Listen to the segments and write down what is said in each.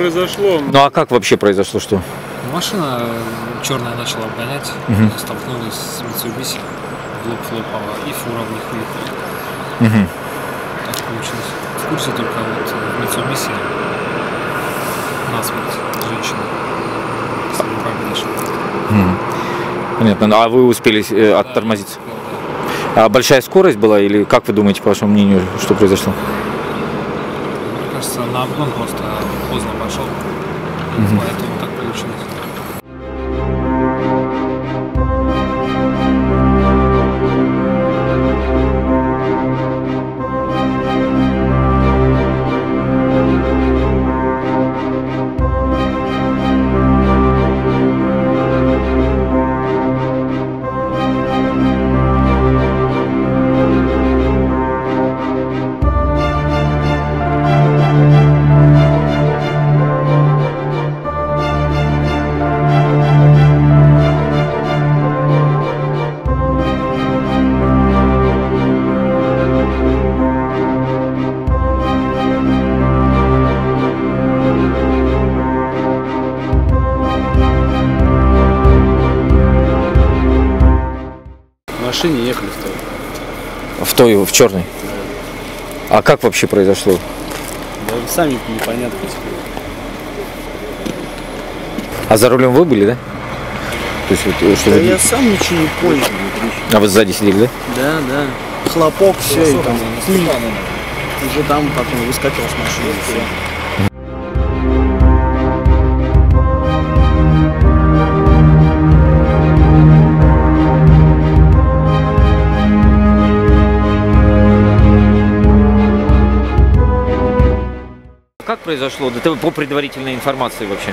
произошло. Ну а как вообще произошло что? Машина черная начала обгонять, Мгм. столкнулась с Mitsubishi, в лоб в лоб, а, и фура в них выехала. Мгм. Так получилось. В курсе только вот Mitsubishi насмерть женщина с руками. Понятно. Ну, А вы успели э, оттормозиться? Да, А большая скорость была или как вы думаете, по вашему мнению, что произошло? Кажется, на обгон просто поздно пошел, и поэтому так машине ехали в той. В той, в черной. А как вообще произошло? Да вы сами непонятно. А за рулем вы были, да? То есть вот, э, что Да вы... я сам ничего не понял. А вы сзади сидели, да? Да, да. Хлопок, все, и там. Уже там потом выскакивал с машины, все. Как произошло? ДТП по предварительной информации вообще.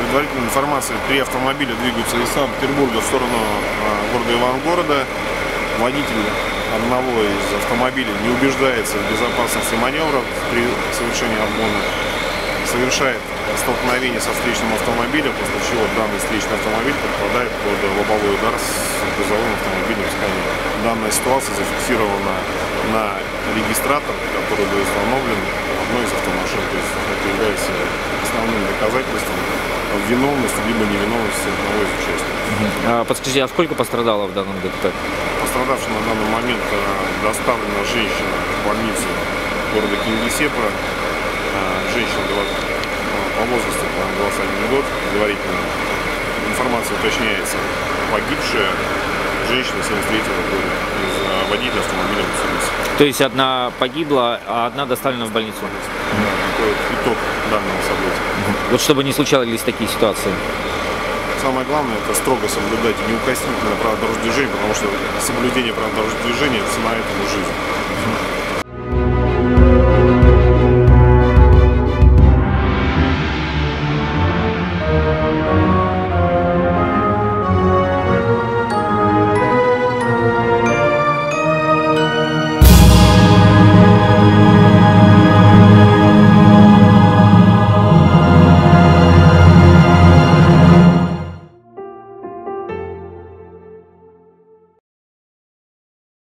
Предварительная информация. Три автомобиля двигаются из Санкт-Петербурга в сторону а, города Ивангорода. Водитель одного из автомобилей не убеждается в безопасности маневра при совершении обгона. Совершает столкновение со встречным автомобилем, после чего данный встречный автомобиль попадает под лобовой удар с грузовым автомобилем с коня. Данная ситуация зафиксирована на регистратор, который был установлен одной из автомашин. То есть это является основным доказательством виновности либо невиновности одного из участников. А, подскажите, а сколько пострадало в данном ДТП? Пострадавшая на данный момент э, доставлена женщина в больницу города Кингисеппа. Э, Женщина два- э, по возрасту по-моему, 21 год, предварительно. Информация уточняется. Погибшая женщина 73 года из водителя автомобиля. То есть одна погибла, а одна доставлена в больницу. Да, итог данного события. Вот чтобы не случались такие ситуации. Самое главное это строго соблюдать неукоснительное правила дорожного движения, потому что соблюдение правил дорожного движения цена этому жизнь.